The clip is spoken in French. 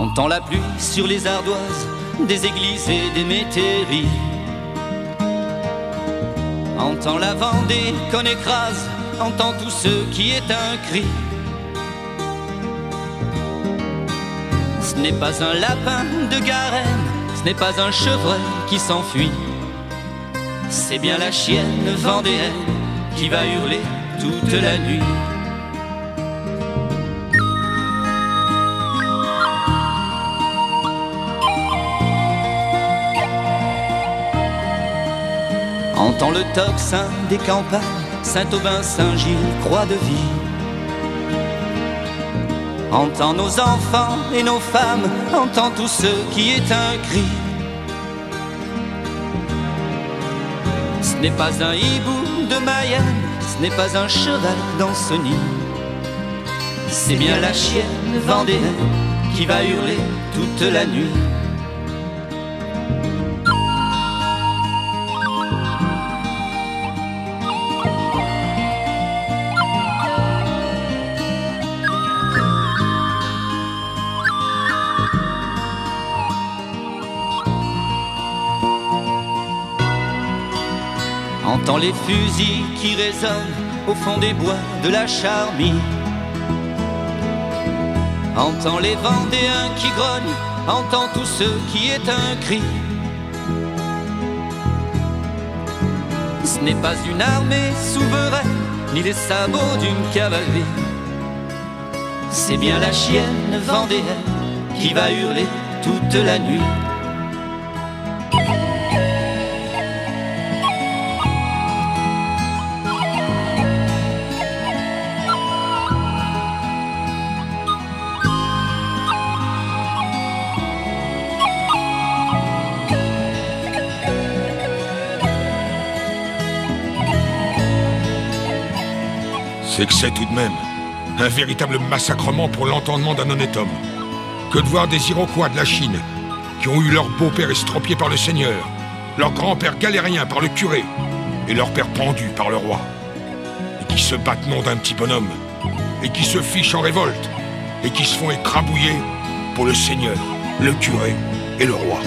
Entend la pluie sur les ardoises des églises et des métairies. Entend la Vendée qu'on écrase, entend tout ce qui est un cri. Ce n'est pas un lapin de Garenne, ce n'est pas un chevreuil qui s'enfuit. C'est bien la chienne vendéenne qui va hurler toute la nuit. Entend le tocsin des campagnes, Saint-Aubin, Saint-Gilles, Croix de Vie. Entend nos enfants et nos femmes, entend tout ce qui est un cri. Ce n'est pas un hibou de Mayenne, ce n'est pas un cheval d'Ancenis. C'est bien la chienne vendéenne qui va hurler toute la nuit. Entend les fusils qui résonnent au fond des bois de la charmille. Entend les Vendéens qui grognent, entend tout ce qui est un cri. Ce n'est pas une armée souveraine, ni les sabots d'une cavalerie. C'est bien la chienne vendéenne qui va hurler toute la nuit. C'est que c'est tout de même un véritable massacrement pour l'entendement d'un honnête homme. Que de voir des Iroquois de la Chine qui ont eu leur beau-père estropié par le Seigneur, leur grand-père galérien par le curé et leur père pendu par le roi. Et qui se battent nom d'un petit bonhomme, et qui se fichent en révolte, et qui se font écrabouiller pour le Seigneur, le curé et le roi.